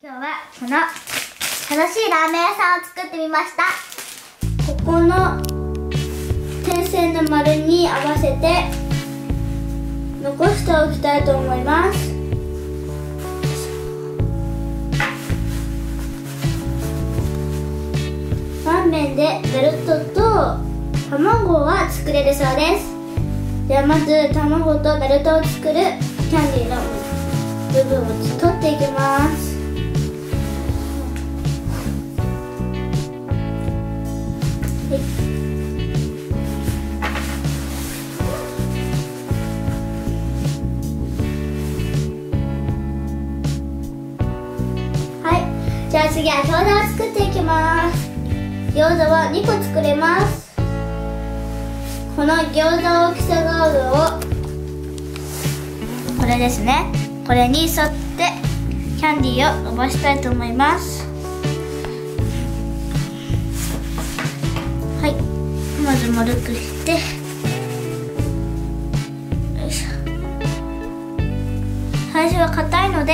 今日はこの楽しいラーメン屋さんを作ってみました。ここの点線の丸に合わせて残しておきたいと思います。ラーメンでベルトと卵は作れるそうです。ではまず卵とベルトを作るキャンディーの部分を取っていきます。次は餃子を作っていきます。餃子は2個作れます。この餃子大きさがあるをこれですね。これに沿ってキャンディーを伸ばしたいと思います。はい。まず丸くして。よいしょ。最初は硬いので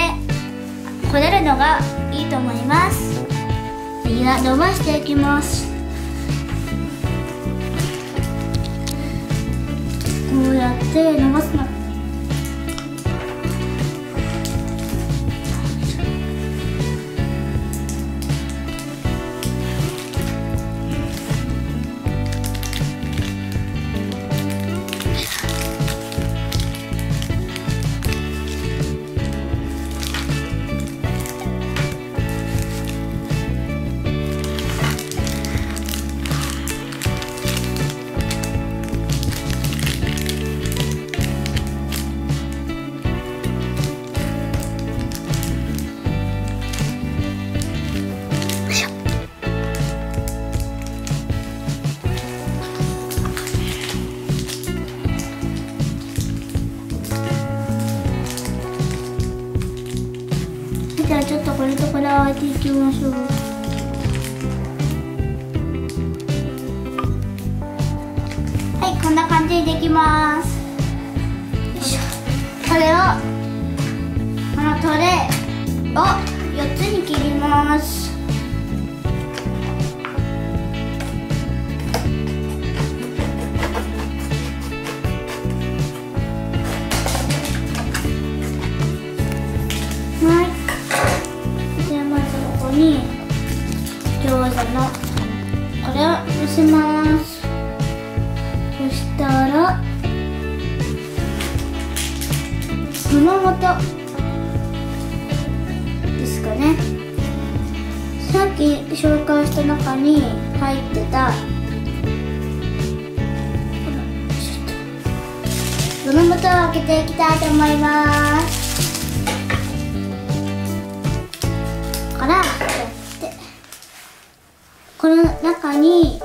こねるのがいいと思います。次は伸ばしていきます。こうやって伸ばすのきましょう。はいこんな感じでできます。胸元を開けていきたいと思います。からこうやって。この中に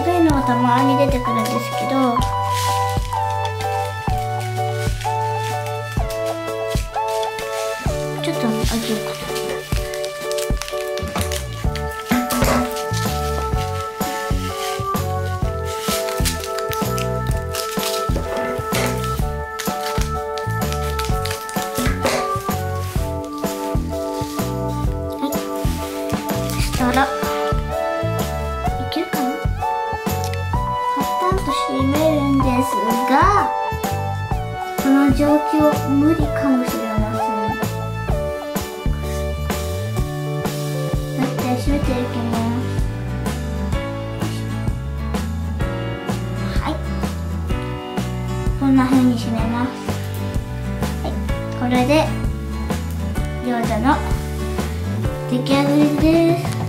緑のがたまに出てくるんですけどちょっと開けようかはと閉めるんですがこの状況無理かもしれません。だって閉めていきます。はい。こんな風に閉めます。はい。これで餃子の出来上がりです。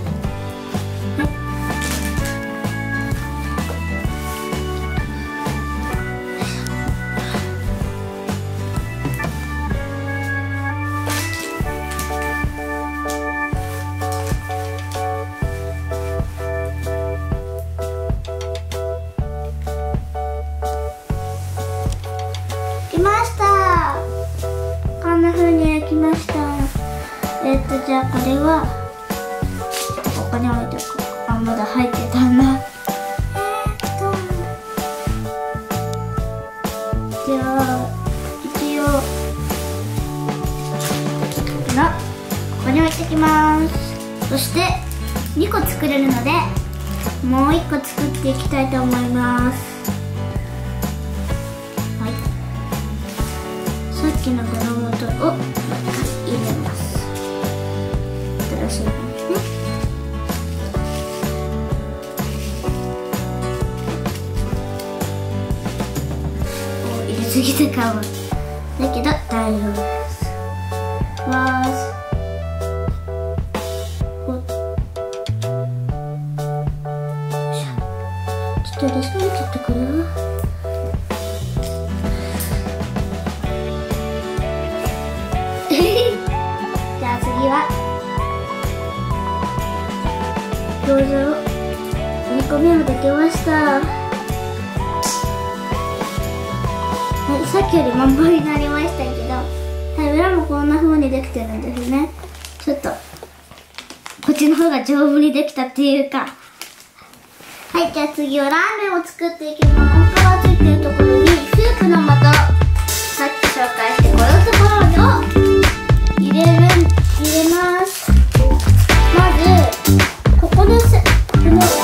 じゃあ一応のここに置いてきますそして2個作れるのでもう1個作っていきたいと思いますはいさっきの具の素を入れます新しいすぎたかもだけど大丈夫ですわー。すおちょっと入れすぎちゃったかなじゃあ次は。餃子を2個目をできました。さっきよりまん丸になりましたけどはい裏もこんな風にできてるんですね。ちょっとこっちの方が丈夫にできたっていうか。はいじゃあ次はラーメンを作っていきます皮ついてるところにスープの素さっき紹介してこのところを入れる入れます。まずここのこの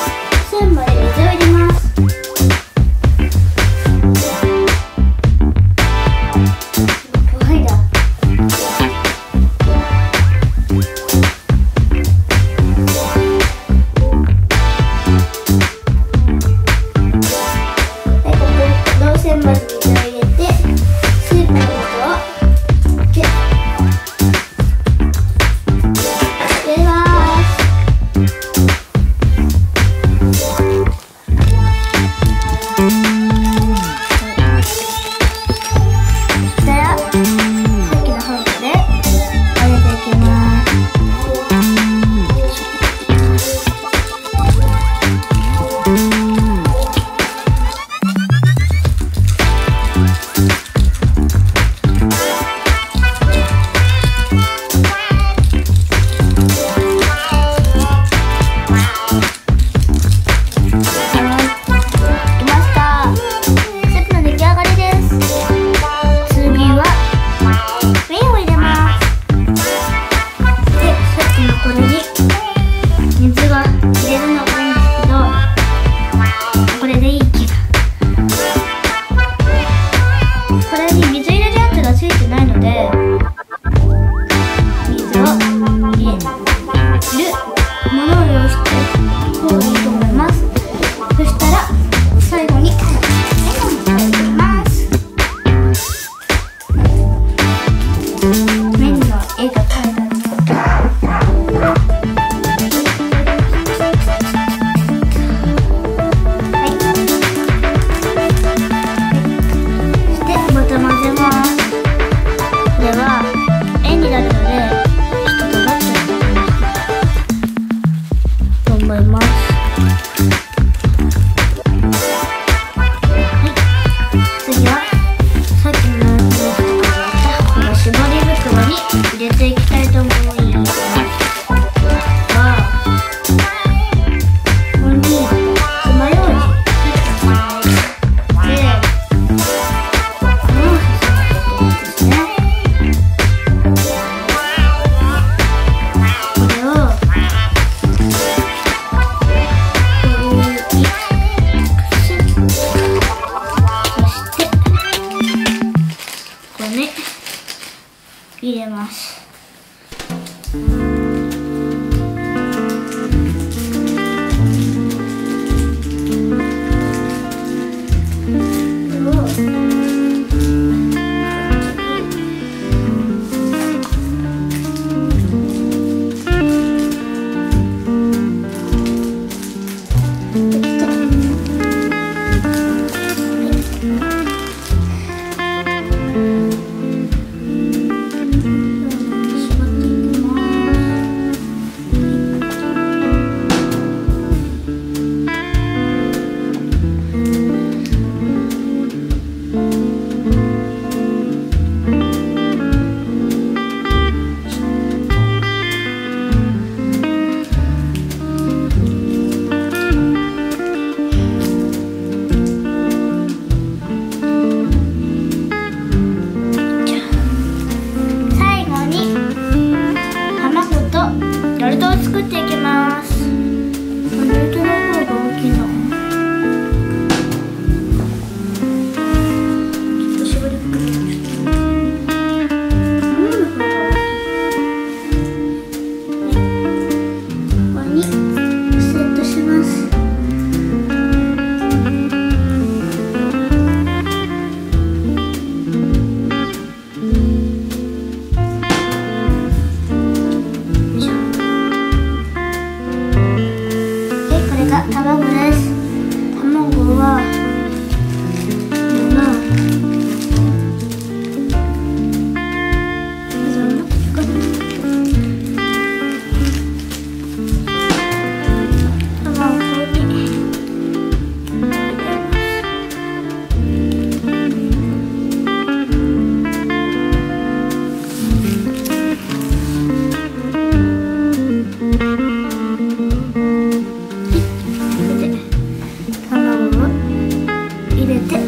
and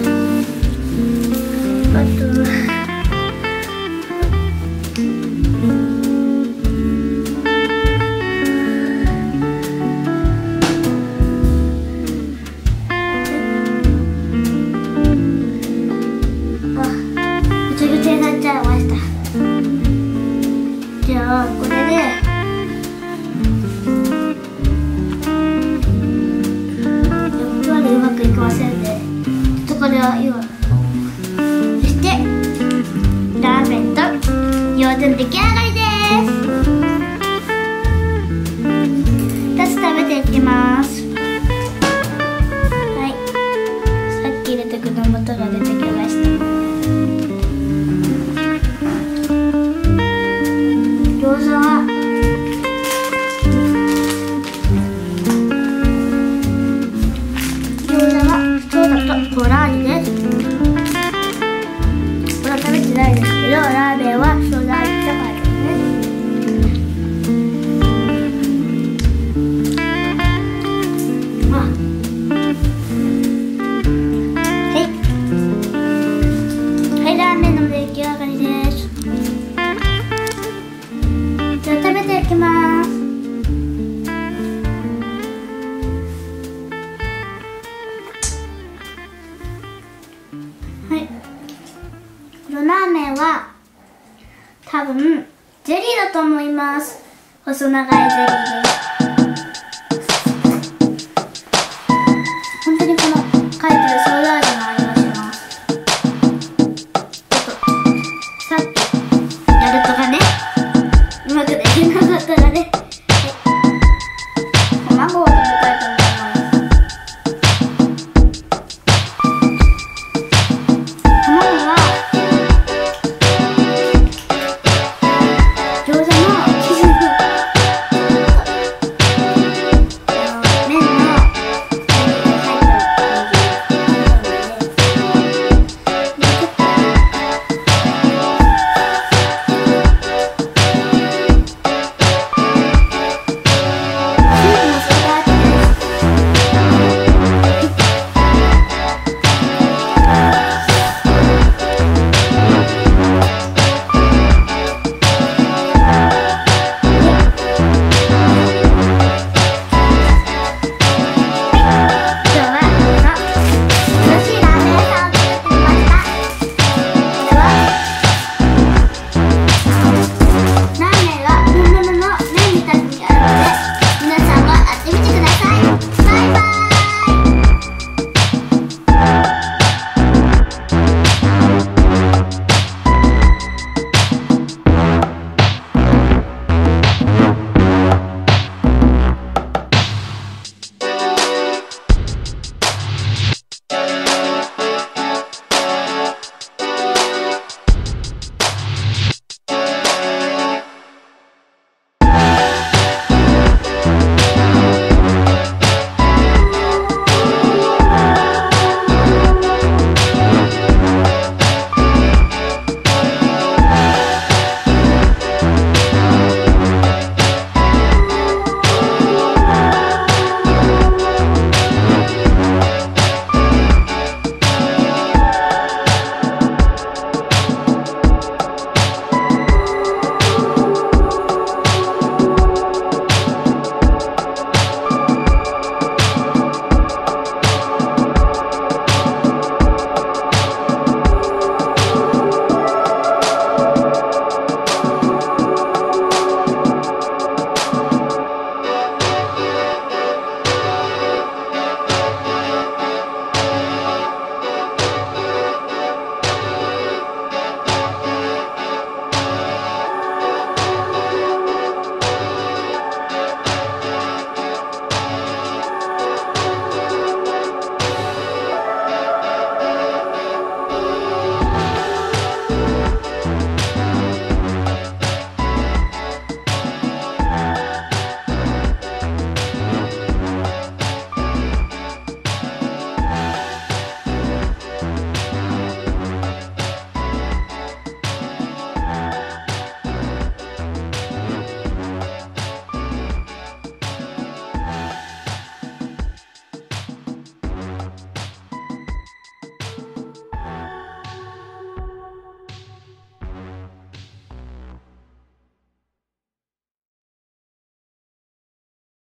れそしてラーメンと餃子の出来上がりです。のラーメンは多分ゼリーだと思います。細長いゼリーで。す